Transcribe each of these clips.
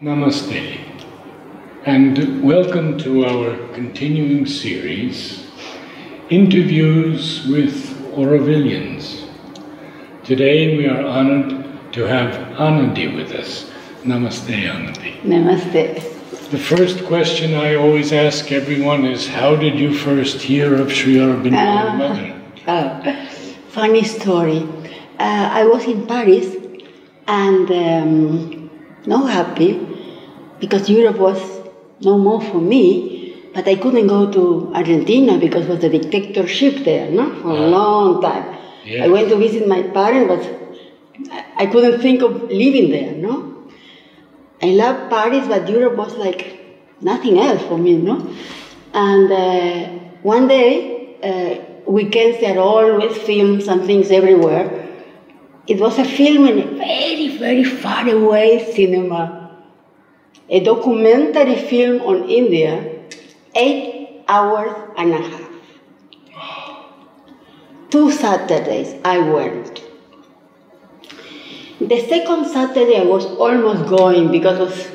Namaste, and welcome to our continuing series, Interviews with Aurovilians. Today we are honored to have Anandi with us. Namaste, Anandi. Namaste. The first question I always ask everyone is How did you first hear of Sri Aurobindo, Ah. mother? Oh, funny story. Uh, I was in Paris and um, not happy because Europe was no more for me, but I couldn't go to Argentina because it was a dictatorship there, no? For a Ah. long time. Yeah. I went to visit my parents, but I- I couldn't think of living there, no? I love Paris, but Europe was like nothing else for me, no? And uh, one day, uh, weekends there are always films and things everywhere. It was a film in a very, very far away cinema, a documentary film on India, eight hours and a half. Two Saturdays I went. The second Saturday I was almost going because it was,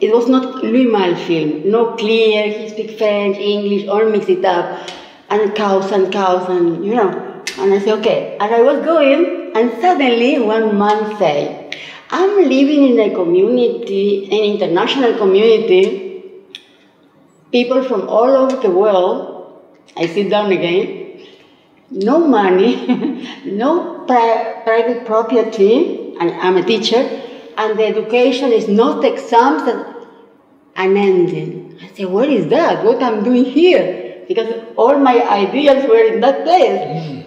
it was not Louis film, no clear, he speak French, English, all mixed it up, and cows and cows and you know. And I said, okay. And I was going, and suddenly one man said, I'm living in a community, an international community, people from all over the world. I sit down again, no money, no pri- private property, and I'm a teacher, and the education is not exams and an ending. I said, what is that? What I'm doing here? Because all my ideas were in that place. Mm.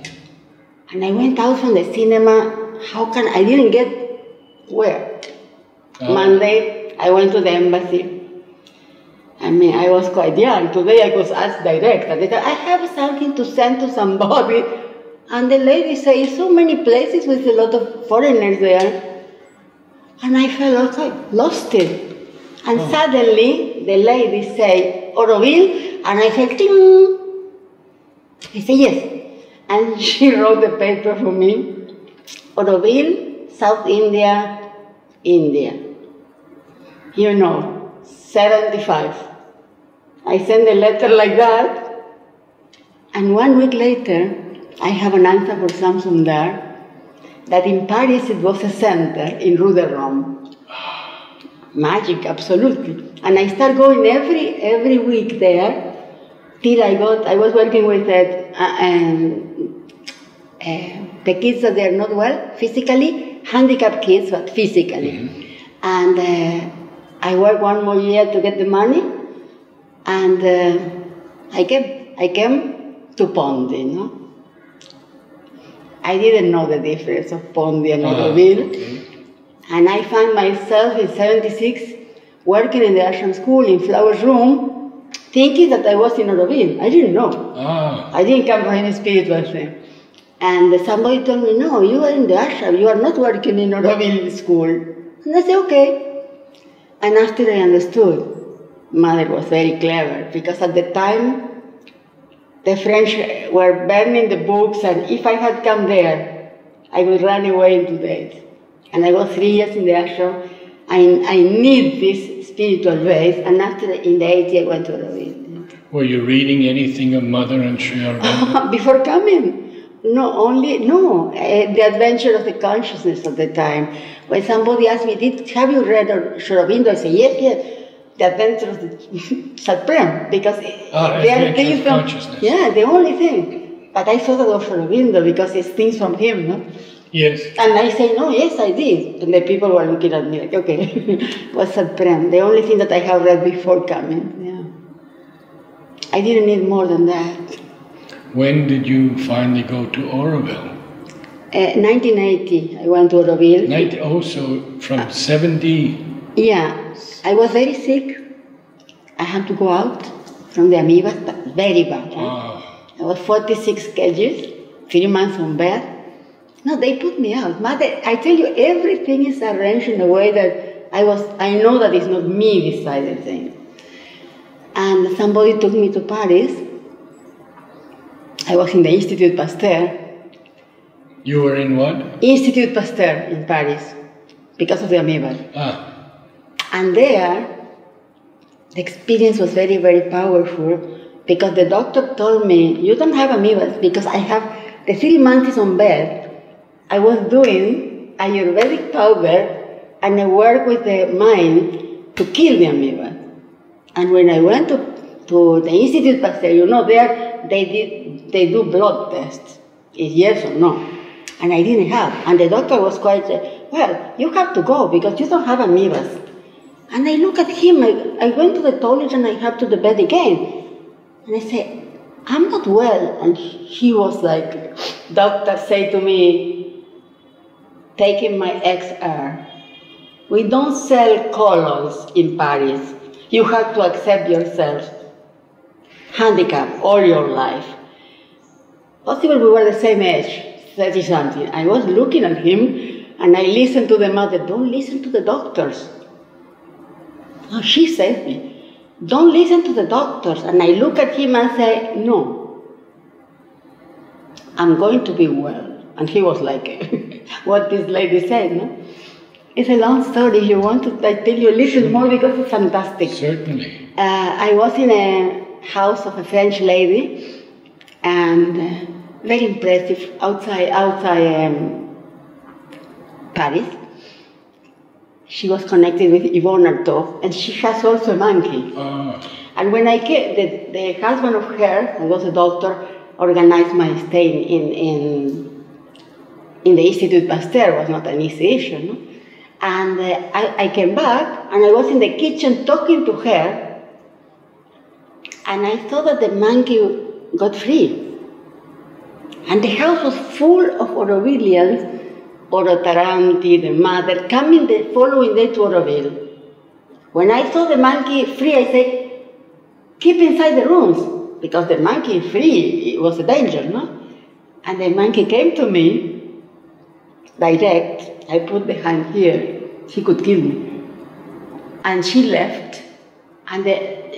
And I went out from the cinema. How can I didn't get where? Oh. Monday, I went to the embassy. I mean, I was quite young. Today I was asked direct. And they said, I have something to send to somebody. And the lady said, so many places with a lot of foreigners there. And I felt okay, lost it. And oh. suddenly the lady said, Auroville, and I said, ting. I said, yes. And she wrote the paper for me. Auroville, South India, India. You know, 75. I sent a letter like that, and one week later, I have an answer for Samsung there that in Paris it was a center in Rue de Rome. Magic, absolutely. And I start going every every week there till I got. I was working with uh, um, uh, the kids that they are not well physically, handicapped kids, but physically. And uh, I worked one more year to get the money, and uh, I came. I came to Pondi, no. I didn't know the difference of Pondi and Ah, Auroville. okay. And I found myself in 76 working in the Ashram school in Flowers Room, thinking that I was in Auroville. I didn't know. Ah, I didn't come from any spiritual thing. And somebody told me, no, you are in the ashram, you are not working in Auroville school. And I said, okay. And after I understood, mother was very clever because at the time, the French were burning the books, and if I had come there, I would run away in two days. And I was three years in the ashram. I, I need this spiritual base, and after in the 80s, I went to Auroville. were you reading anything of Mother and Sri Aurobindo? Before coming. No, only, no, uh, The Adventure of the Consciousness of the time. When somebody asked me, Did, have you read Sri Aurobindo? I said, yes, yes. The Adventure of the Supreme, because Ah, they are things from, yeah, the only thing. But I thought of Sri Aurobindo because it's things from him, no? Yes. And I say, no, yes, I did. And the people were looking at me like, okay, what's Supreme? The only thing that I have read before coming, yeah. I didn't need more than that. When did you finally go to Auroville? Uh, 1980, I went to Auroville. Night, oh, so from 70. Yeah, I was very sick. I had to go out from the amoebas, but very bad. huh? Ah, I was 46 kgs, three months on bed. No, they put me out. Mother, I tell you, everything is arranged in a way that I was. I know that it's not me deciding thing. And somebody took me to Paris. I was in the Institut Pasteur. you were in what? Institut Pasteur in Paris, because of the amoeba. Ah, And there, the experience was very, very powerful because the doctor told me, You don't have amoebas because I have the three monkeys on bed. I was doing Ayurvedic powder and I worked with the mind to kill the amoeba. And when I went to, to the Institute Pasteur, you know, there they, did, they do blood tests, is yes or no. And I didn't have. And the doctor was quite, uh, well, you have to go because you don't have amoebas. And I look at him, I, I went to the toilet and I have to the bed again. And I say, I'm not well. And he was like, doctor say to me, taking my XR. We don't sell colons in Paris. You have to accept yourself. Handicap all your life. Possible we were the same age, 30 something. I was looking at him and I listened to the mother, don't listen to the doctors. Oh, she said me, don't listen to the doctors. And I look at him and say, no, I'm going to be well. And he was like, what this lady said, no? It's a long story. If you want to, I tell you a little more because it's fantastic. Certainly. Uh, I was in a house of a French lady, and uh, very impressive outside outside um, Paris. She was connected with Yvonne Artaud, and she has also a monkey. Ah, And when I came, the, the husband of her, who was a doctor, organized my stay in, in, in the Institute Pasteur. Was not an easy issue, no? And uh, I, I came back, and I was in the kitchen talking to her, and I saw that the monkey got free. And the house was full of Aurovilians, Orotaranti, the mother, coming the following day to Auroville. When I saw the monkey free, I said, keep inside the rooms, because the monkey free it was a danger, no? And the monkey came to me, direct, I put the hand here, she could kill me. And she left, and the,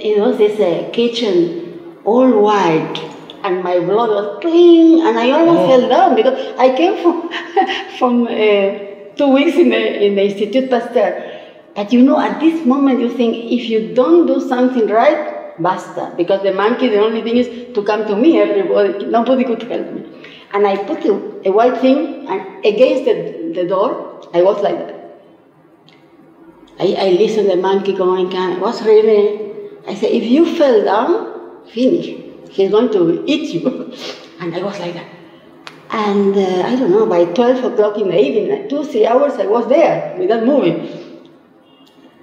it was this uh, kitchen all white, and my blood was clean, and I almost Oh. fell down because I came from, from uh, two weeks in the, in the Institute Pasteur. But you know, at this moment, you think if you don't do something right, basta. Because the monkey, the only thing is to come to me. Everybody, nobody could help me. And I put a, a white thing and against the, the door. I was like that. I, I listened the monkey going, and it was really. I said, if you fell down, finish. He's going to eat you. And I was like that. And uh, I don't know, by 12 o'clock in the evening, two, three hours, I was there without moving.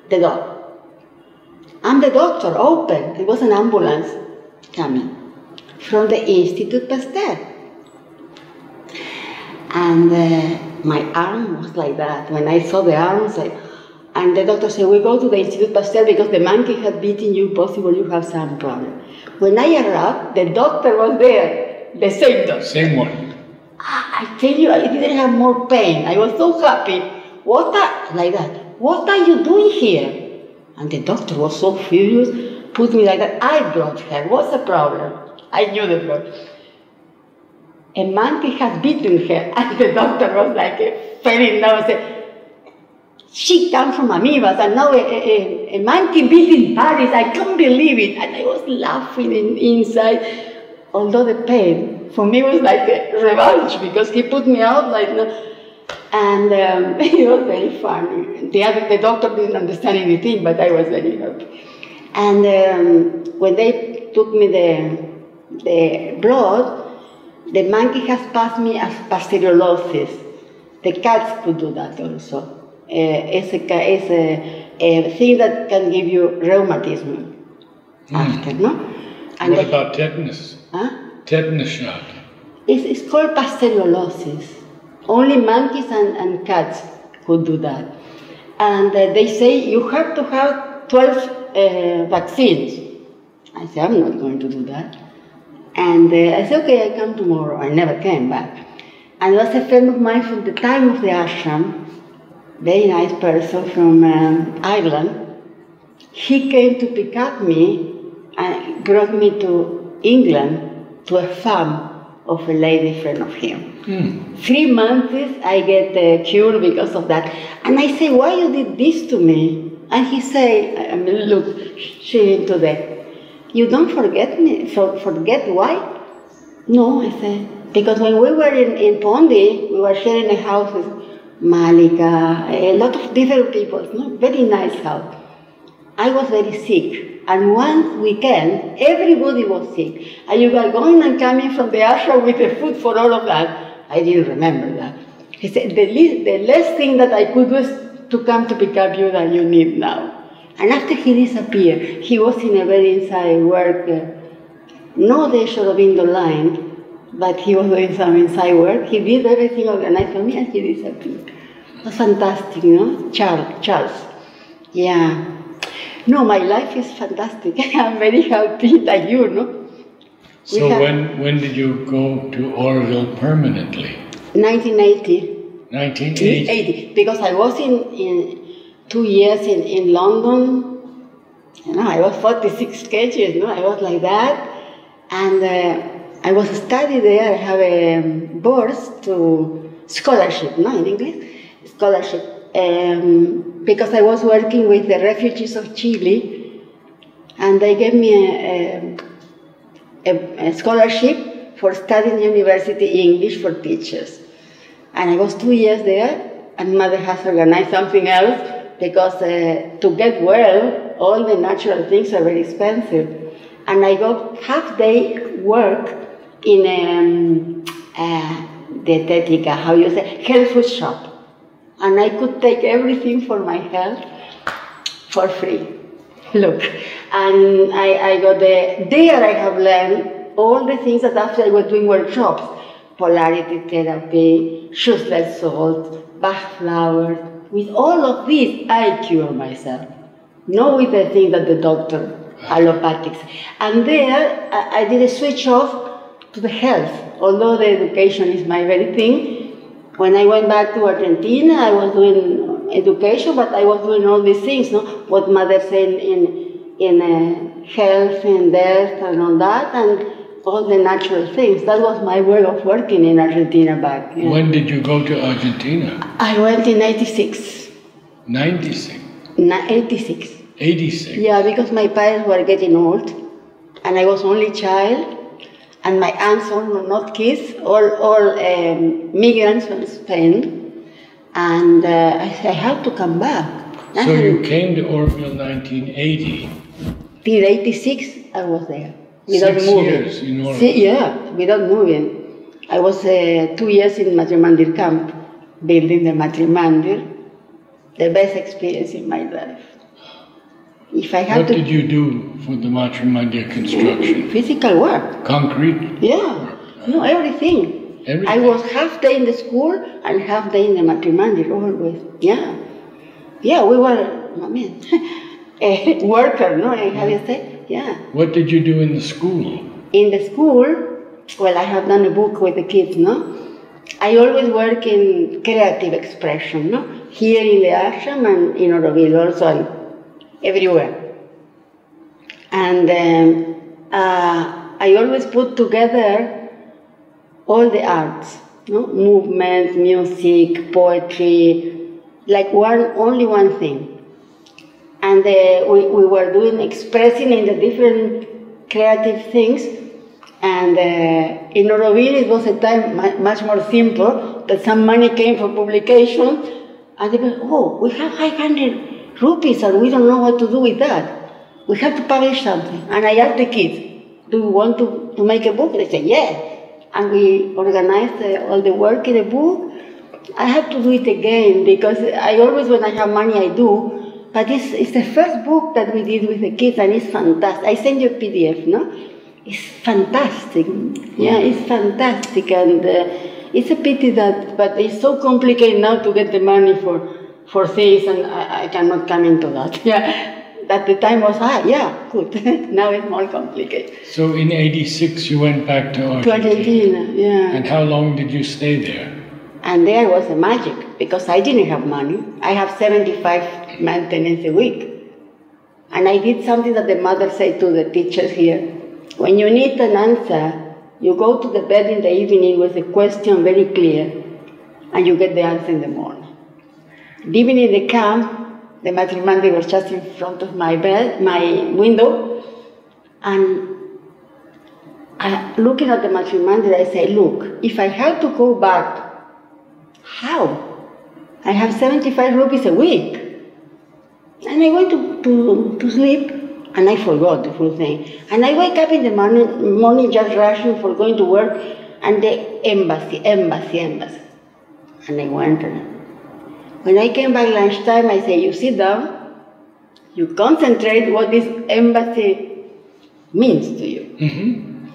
The door. I'm the doctor, open. It was an ambulance coming from the Institute Pasteur. And uh, my arm was like that. When I saw the arms, I, and the doctor said, we go to the Institute Pasteur because the monkey had beaten you, possible you have some problem. When I arrived, the doctor was there, the same doctor. same one. Ah, I tell you, I didn't have more pain. I was so happy. What are, like that, what are you doing here? And the doctor was so furious, put me like that. I brought her. What's the problem? I knew the problem. A monkey has beaten her. And the doctor was like, very nervous. said, She comes from amoebas, and now a, a, a monkey in Paris. I can't believe it. And I was laughing in, inside although the pain for me was like a revenge because he put me out like no, and um, it was very funny. The other, the doctor didn't understand anything, but I was very happy. And um, when they took me the the blood, the monkey has passed me as pasteurellosis. The cats could do that also. Uh, it's a, it's a, a thing that can give you rheumatism after, no? what the- about tetanus? Huh? Tetanus shot. It's, it's called pasteurellosis. Only monkeys and, and cats could do that. And uh, they say you have to have 12 uh, vaccines. I say, I'm not going to do that. And uh, I said, okay, I come tomorrow. I never came back. And there was a friend of mine from the time of the ashram, very nice person from um, Ireland. He came to pick up me and brought me to England to a farm of a lady friend of him. Three months I get uh, cured because of that. And I say, why you did this to me? And he say, I mean, look, sharing today. You don't forget me. For, forget why? No, I said, because when we were in, in Pondi, we were sharing a house with Malika, a lot of different people, no? very nice house. I was very sick. And one weekend, everybody was sick. And you were going and coming from the ashram with the food for all of that. I didn't remember that. He said, the, least, the last thing that I could do is to come to pick up you that you need now. And after he disappeared, he was in a very inside work, uh, not the Sri Aurobindo line, but he was doing some inside work. He did everything organized for me and he disappeared. It was fantastic, you know? Charles, Charles. Yeah. No, my life is fantastic. I'm very happy that you, know. So have- when when did you go to Auroville permanently? 1980. 1980. 80, because I was in, in two years in, in London. You know, I was 46 kgs, no? I was like that. And uh, I was studying there. I have a um, burst to scholarship, no, in English? Scholarship. Um, because I was working with the refugees of Chile, and they gave me a, a, a scholarship for studying university English for teachers. And I was two years there, and mother has organized something else because uh, to get well, all the natural things are very expensive. And I got half day work in um, uh, how you say, health food shop. And I could take everything for my health for free. Look, and I, I got the, there I have learned all the things that after I was doing workshops, polarity therapy, Schussler salt, Bach flowers. With all of this, I cure myself. Not with the things that the doctor, allopathics. And there, I, I did a switch off to the health. Although the education is my very thing, when I went back to Argentina, I was doing education, but I was doing all these things, no? What mother said in, in uh, health and death and all that, and all the natural things. That was my way of working in Argentina back. you know. When did you go to Argentina? I went in 86. 96. Na- 86. 86. Yeah, because my parents were getting old, and I was only child, and my aunts were not kids, all, all um, migrants from Spain, and uh, I said, I have to come back. So you came to Auroville 1980. Till 86, I was there. Without Six moving. years in. Si- yeah, without moving. I was uh, two years in Matrimandir camp, building the Matrimandir. The best experience in my life. If I had What to did you do for the Matrimandir construction? physical work, Concrete? yeah, no, everything. Everything. I was half day in the school and half day in the Matrimandir always. Yeah, yeah, we were. I mean, a worker, no? How you say? Yeah. What did you do in the school? in the school, well, I have done a book with the kids, no? I always work in creative expression, no? Here in the ashram and in Auroville also, and everywhere. And um, uh, I always put together all the arts, no? Movement, music, poetry, like one, only one thing and we, we were doing expressing in the different creative things. And uh, in Auroville it was a time much more simple that some money came for publication. And they were oh we have 500 rupees and we don't know what to do with that. We have to publish something. And I asked the kids do you want to, to make a book? They said yes and we organized uh, all the work in the book. I have to do it again because I always, when I have money, I do. But it's, it's the first book that we did with the kids, and it's fantastic. I send you a PDF, no? It's fantastic. Yeah, it's fantastic, and uh, it's a pity that, but it's so complicated now to get the money for for things, and I, I cannot come into that. Yeah, at the time was ah, yeah, good. now it's more complicated. So in 86 you went back to To Argentina. Argentina, yeah. And how long did you stay there? And there was a magic because I didn't have money. I have 75 maintenance a week. And I did something that the mother said to the teachers here. When you need an answer, You go to the bed in the evening with a question very clear, and you get the answer in the morning. Living in the camp, the Matrimandir was just in front of my bed, my window, and I, looking at the Matrimandir, I say, look, if I have to go back, how? I have 75 rupees a week. And I went to, to, to sleep and I forgot the whole thing. And I wake up in the morning, morning just rushing for going to work and the embassy, embassy, embassy. And I went and when I came back lunchtime, I say, you sit down, you concentrate what this embassy means to you. Mm-hmm.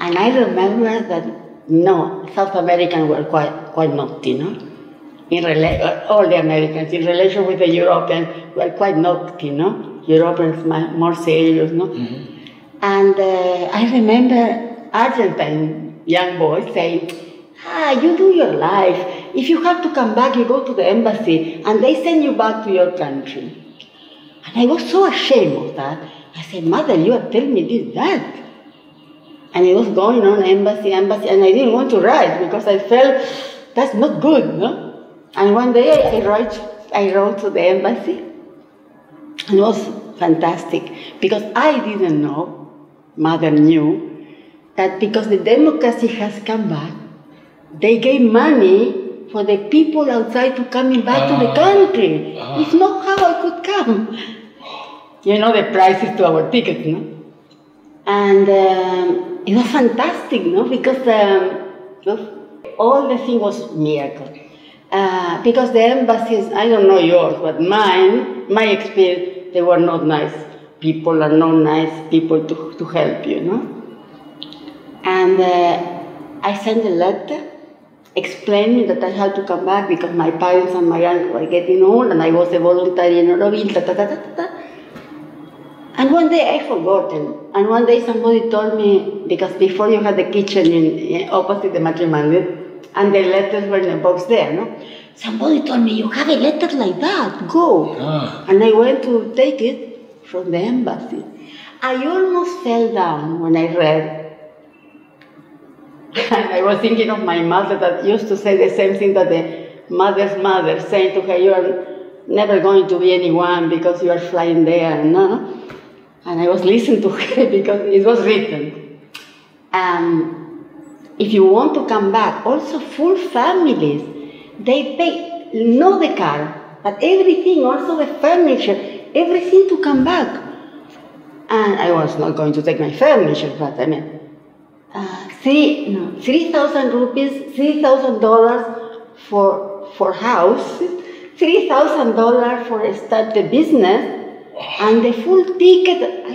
And I remember that, no, South Americans were quite, quite naughty, no? In rela- all the Americans, in relation with the Europeans, were quite naughty, no? Europeans more serious, no? And uh, I remember Argentine young boys saying, ah, you do your life. If you have to come back, you go to the embassy, and they send you back to your country. And I was so ashamed of that. I said, Mother, you are telling me this, that. And it was going on embassy, embassy, and I didn't want to write because I felt that's not good, no? And one day I, I wrote, I wrote to the embassy, and it was fantastic because I didn't know, mother knew, that because the democracy has come back, they gave money for the people outside to coming back to the Ah. country. Ah. It's not how I could come. You know the prices to our tickets, no? And um, it was fantastic, no? Because um, all the thing was miracle. Uh, because the embassies, I don't know yours, but mine, my experience, they were not nice people, are not nice people to, to help you, no? And uh, I sent a letter explaining that I had to come back because my parents and my aunt were getting old and I was a voluntary in Auroville, ta, ta, ta, ta, ta. And one day I forgotten. And one day somebody told me, because before you had the kitchen in, in opposite the Matrimandir, and the letters were in a box there, no? Somebody told me, you have a letter like that, go. Ah. And I went to take it from the embassy. I almost fell down when I read. And I was thinking of my mother that used to say the same thing that the mother's mother, saying to her, You are never going to be anyone because you are flying there. No? And I was listening to her because it was written. Um, if you want to come back, also full families, they pay, not the car, but everything, also the furniture, everything to come back. And I was not going to take my furniture, but I mean, uh, three, no, 3,000 rupees, $3,000 for, for house, $3,000 for start the business, and the full ticket,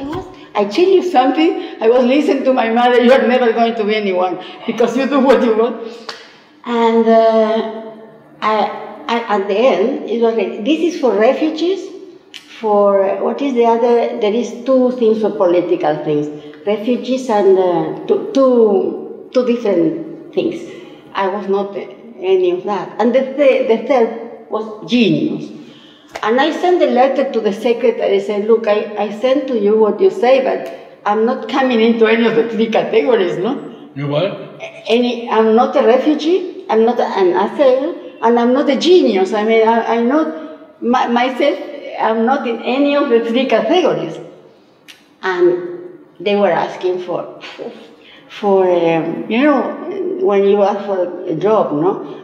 I tell you something, I was listening to my mother, you are never going to be anyone because you do what you want. And uh, I, I, at the end, it was like, this is for refugees, for, what is the other, there is two things for political things, refugees and uh, two, two, two different things. I was not any of that. And the, th- the third was genius. And I sent a letter to the secretary saying, look, I, I sent to you what you say, but I'm not coming into any of the three categories, no? You what? Any, I'm not a refugee, I'm not an asylum, and I'm not a genius. I mean, I, I'm not, my, myself, I'm not in any of the three categories. And they were asking for, for um, you know, when you ask for a job, no?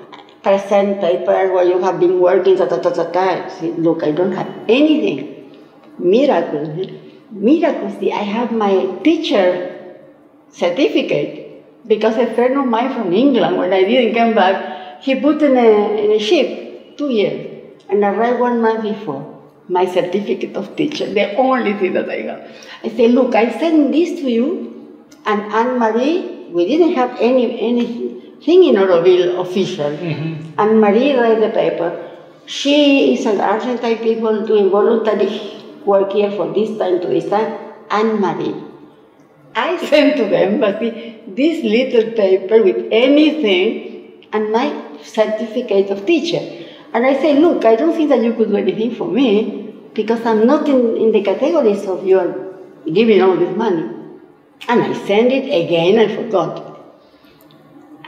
Present paper where you have been working, ta ta ta ta ta. Said, Look, I don't have anything. Miracles. Miracles. I have my teacher certificate because a friend of mine from England, when I didn't come back, he put in a, in a ship two years and arrived one month before. My certificate of teacher, the only thing that I got. I said, look, I sent this to you, and Anne Marie, we didn't have any anything in Auroville official. Mm-hmm. Anne Marie read the paper. She is an Argentine people doing voluntary work here for this time to this time. Anne Marie. I sent to the embassy this little paper with anything and my certificate of teacher. And I say, look, I don't think that you could do anything for me because I'm not in, in the categories of your giving all this money. And I sent it again, I forgot.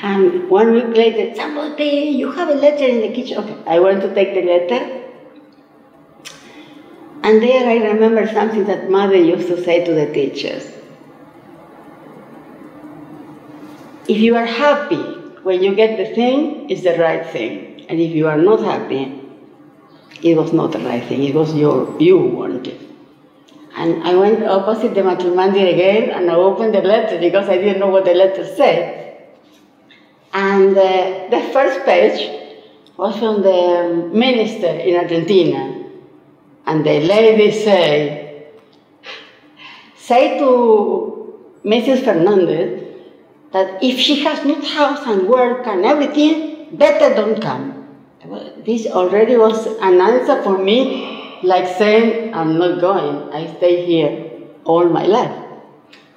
And one week later, somebody, you have a letter in the kitchen. Okay, I went to take the letter. And there I remember something that mother used to say to the teachers. If you are happy when you get the thing, it's the right thing. And if you are not happy, it was not the right thing. It was your you wanted. And I went opposite the Matrimandir again and I opened the letter because I didn't know what the letter said. And uh, the first page was from the minister in Argentina. And the lady say, say to Mrs. Fernandez that if she has new house and work and everything, better don't come. This already was an answer for me, like saying, I'm not going, I stay here all my life.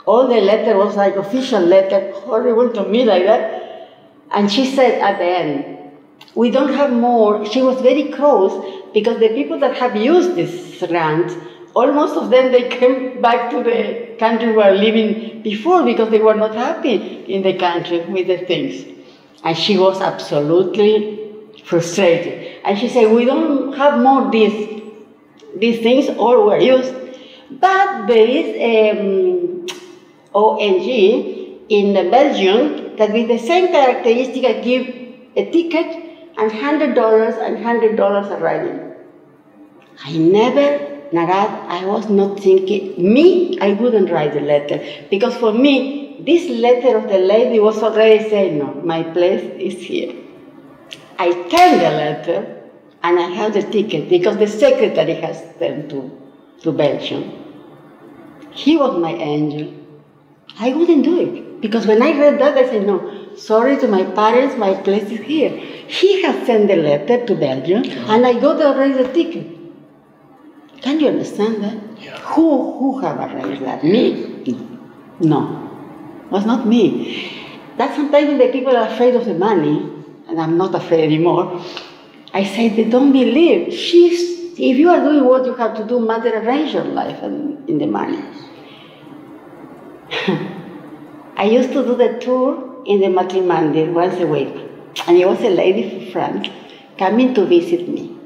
All the letter was like official letter, horrible to me like that. And she said at the end, we don't have more. She was very close because the people that have used this land, almost of them they came back to the country we were living before because they were not happy in the country with the things. And she was absolutely frustrated. And she said, we don't have more these, these things, all were used. But there is um, an ONG in Belgium that with the same characteristic I give a ticket and $100 and $100 arriving. I never, Narad, I was not thinking, me, I wouldn't write the letter. Because for me, this letter of the lady was already saying, no, my place is here. I turn the letter and I have the ticket because the secretary has them to, to Belgium. He was my angel. I wouldn't do it because when I read that, I said, no, sorry to my parents, my place is here. He has sent the letter to Belgium mm-hmm. and I got already the ticket. Can you understand that? Yeah. Who, who have arranged that? Me? No, it was not me. That sometimes when the people are afraid of the money, and I'm not afraid anymore, I say they don't believe. She's, if you are doing what you have to do, mother arrange your life and in the money. I used to do the tour in the Matrimandir once a week, and it was a lady from France coming to visit me.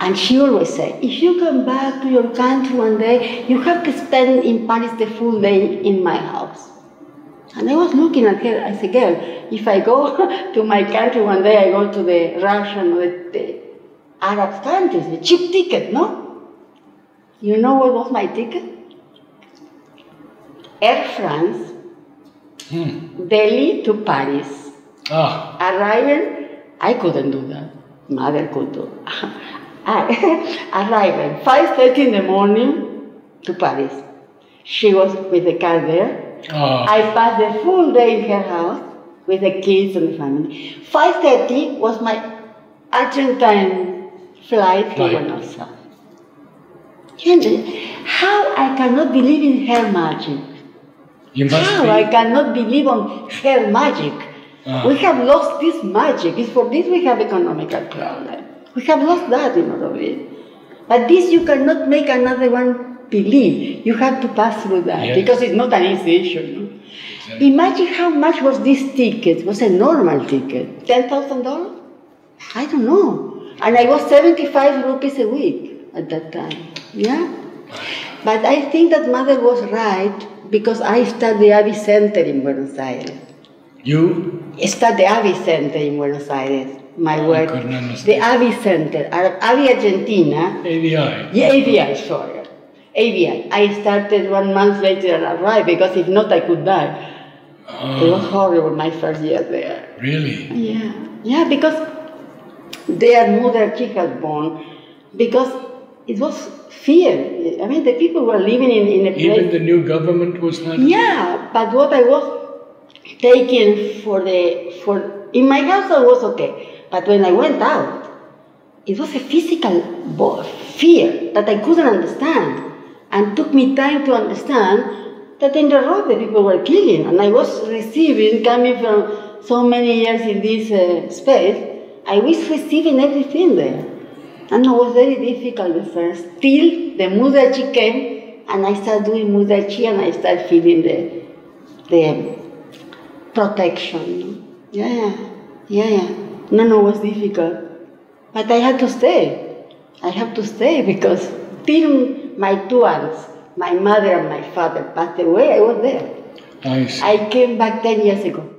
And she always said, if you come back to your country one day, you have to spend in Paris the full day in my house. And I was looking at her I said, girl. If I go to my country one day, I go to the Russian or the, the Arab countries, the cheap ticket, no? You know what was my ticket? Air France, Delhi to Paris. Ah, Arriving, I couldn't do that. Mother could do. I arriving 5.30 in the morning to Paris. She was with the car there. ah, I passed the full day in her house with the kids and the family. 5.30 was my Argentine flight to Buenos Aires. How I cannot believe in her magic. How. I cannot believe on her magic. Ah. We have lost this magic. It's for this we have economical problem. We have lost that in it. But this you cannot make another one believe. You have to pass through that Yes. because it's not an easy issue. no? Exactly. Imagine how much was this ticket? Was a normal ticket? Ten thousand dollars? I don't know. And I was seventy-five rupees a week at that time. Yeah. But I think that mother was right because I the Abbey Center in Buenos Aires. You? The Abbey Center in Buenos Aires. My work. The. Abbey Center, Abbey Argentina. AVI. Yeah, ABI, sorry. ABI. I started one month later and arrived because if not, I could die. It was Ah, horrible my first year there. really? Yeah, yeah, because their mother she had born, because it was fear. I mean, the people were living in, in a place. Even the new government was not. Yeah, but what I was taking for the for in my house I was okay, but when I went out, it was a physical fear that I couldn't understand, and took me time to understand that in the road the people were killing, and I was receiving coming from so many years in this uh, space, I was receiving everything there. And it was very difficult at first. Till the Mudachi came and I started doing Mudachi and I started feeling the, the protection. No? Yeah, yeah, yeah. No, no, it was difficult. But I had to stay. I have to stay because till my two aunts, my mother and my father passed away, I was there. I see. I came back 10 years ago.